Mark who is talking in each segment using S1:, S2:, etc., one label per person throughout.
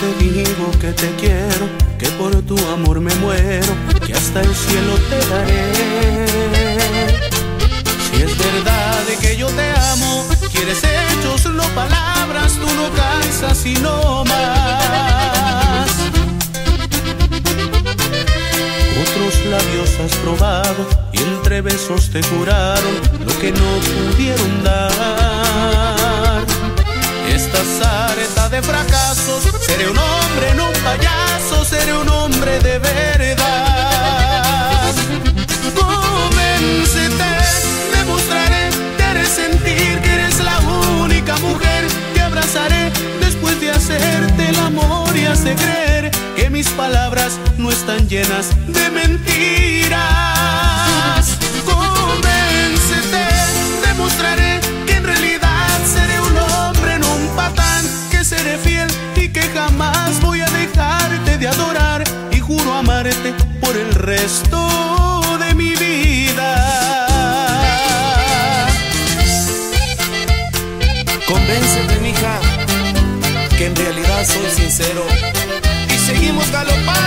S1: te digo que te quiero, que por tu amor me muero, que hasta el cielo te daré. Si es verdad de que yo te amo, quieres hechos, no palabras, tú no cansas y no más. Otros labios has probado y entre besos te juraron lo que no pudieron dar. De fracasos, seré un hombre, no un payaso, seré un hombre de verdad. Convéncete, demostraré, te haré sentir que eres la única mujer que abrazaré después de hacerte el amor y hace creer que mis palabras no están llenas de mentiras. Por el resto de mi vida.
S2: Convéncete, mija, que en realidad soy sincero. Y seguimos galopando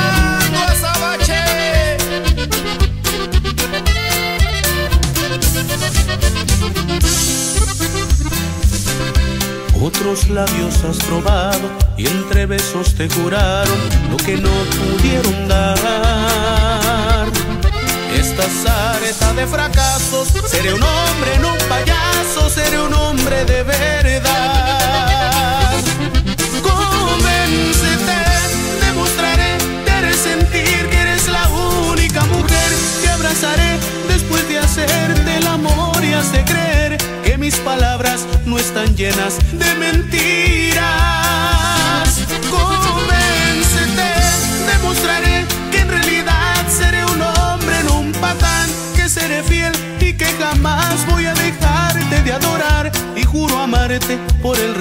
S1: Otros labios has probado y entre besos te juraron lo que no pudieron dar. Esta zareta de fracasos, seré un hombre, no un payaso, seré un hombre de mis palabras no están llenas de mentiras. Convéncete, demostraré que en realidad seré un hombre, no un patán, que seré fiel y que jamás voy a dejarte de adorar y juro amarte por el